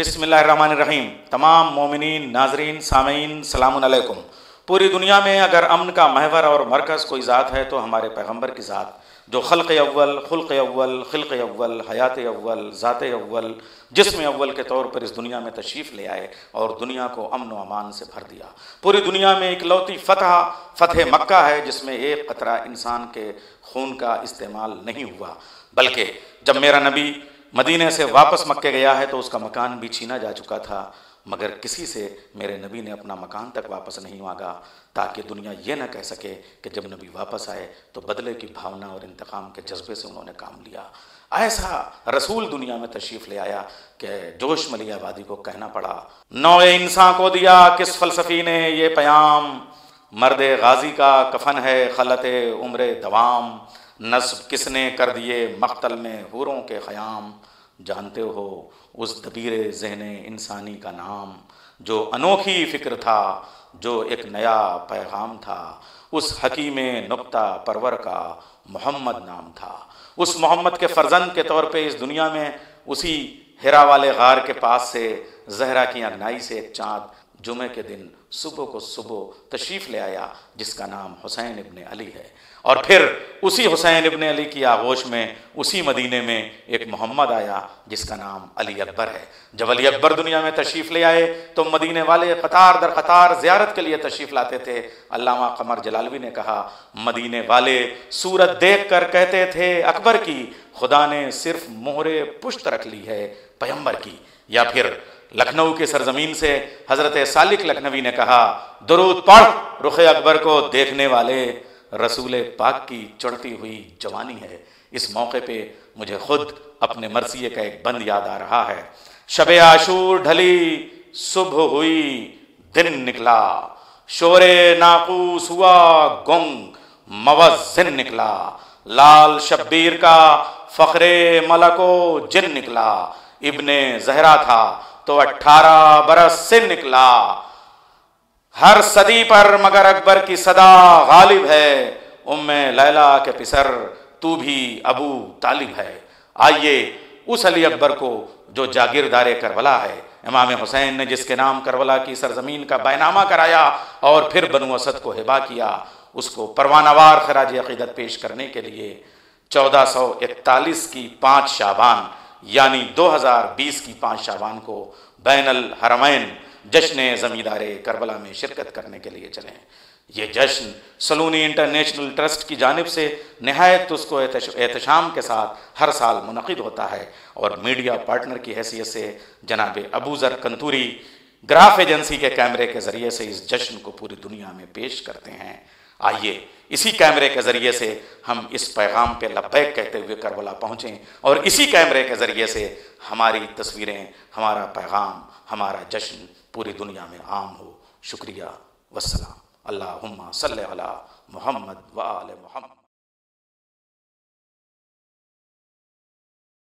بسم اللہ الرحمن الرحیم۔ تمام مومنین، ناظرین، سامعین سلام علیکم۔ پوری دنیا میں اگر امن کا محور اور مرکز کوئی ذات ہے تو ہمارے پیغمبر کی ذات، جو خلق اول خلق اول خلق اول، حیات اول، ذات اول، جسم اول کے طور پر اس دنیا میں تشریف لے آئے اور دنیا کو امن و امان سے بھر دیا۔ پوری دنیا میں ایک لوتی فتح فتح مکہ ہے، جس میں ایک قطرہ انسان کے خون کا استعمال نہیں ہوا، بلکہ جب میرا نبی مدینے سے واپس مکے گیا ہے تو اس کا مکان بھی چھینا جا چکا تھا، مگر کسی سے میرے نبی نے اپنا مکان تک واپس نہیں مانگا تاکہ دنیا یہ نہ کہہ سکے کہ جب نبی واپس آئے تو بدلے کی بھاونا اور انتقام کے جذبے سے انہوں نے کام لیا۔ ایسا رسول دنیا میں تشریف لے آیا کہ جوش ملی آبادی کو کہنا پڑا۔ نو انسان کو دیا کس فلسفی نے یہ پیام؟ مرد غازی کا کفن ہے خلط عمر دوام۔ نصب کس نے کر دیے مقتل میں حوروں کے خیام؟ جانتے ہو اس دبیر ذہن انسانی کا نام، جو انوکھی فکر تھا، جو ایک نیا پیغام تھا، اس حکیم نقطہ پرور کا محمد نام تھا۔ اس محمد کے فرزند کے طور پہ اس دنیا میں اسی ہرا والے غار کے پاس سے زہرا کی اگنائی سے ایک چاند جمعہ کے دن صبح کو صبح تشریف لے آیا، جس کا نام حسین ابن علی ہے۔ اور پھر اسی حسین ابن علی کی آغوش میں، اسی مدینے میں ایک محمد آیا، جس کا نام علی اکبر ہے۔ جب علی اکبر دنیا میں تشریف لے آئے، تو مدینے والے قطار در قطار زیارت کے لیے تشریف لاتے تھے۔ علامہ قمر جلالوی نے کہا، مدینے والے صورت دیکھ کر کہتے تھے، اکبر کی، خدا نے صرف مہر پشت رکھ لی ہے، پیمبر کی۔ یا پھر لکھنؤ کے سرزمین سے حضرت سالک لکھنوی نے کہا، درود پڑھ، رخ اکبر کو دیکھنے والے رسول پاک کی چڑھتی ہوئی جوانی ہے۔ اس موقع پہ مجھے خود اپنے مرثیے کا ایک بند یاد آ رہا ہے۔ شب عاشور ڈھلی، صبح ہوئی، دن نکلا۔ شور ناقوس ہوا، گنگ موزن نکلا۔ لال شبیر کا فخر ملکو جن نکلا۔ ابن زہرا تھا تو اٹھارہ برس سے نکلا۔ ہر صدی پر مگر اکبر کی صدا غالب ہے۔ ام لیلا کے پسر، تو بھی ابو طالب ہے۔ آئیے اس علی اکبر کو جو جاگیردار کربلا ہے۔ امام حسین نے جس کے نام کربلا کی سرزمین کا بینامہ کرایا اور پھر بنو اسد کو ہبا کیا، اس کو پروانوار خراج عقیدت پیش کرنے کے لیے چودہ سو اکتالیس کی پانچ شابان یعنی دو ہزار بیس کی پانچ شابان کو بین الحرمین جشن زمیندار کربلا میں شرکت کرنے کے لیے چلیں یہ جشن سلونی انٹرنیشنل ٹرسٹ کی جانب سے نہایت اس کو احتشام کے ساتھ ہر سال منعقد ہوتا ہے اور میڈیا پارٹنر کی حیثیت سے جناب ابوذر کنتوری گراف ایجنسی کے کیمرے کے ذریعے سے اس جشن کو پوری دنیا میں پیش کرتے ہیں۔ آئیے، اسی کیمرے کے ذریعے سے ہم اس پیغام پہ لبیک کہتے ہوئے کربلا پہنچیں اور اسی کیمرے کے ذریعے سے ہماری تصویریں، ہمارا پیغام، ہمارا جشن پوری دنیا میں عام ہو۔ شکریہ وسلام اللہ صلی علی محمد و آل محمد۔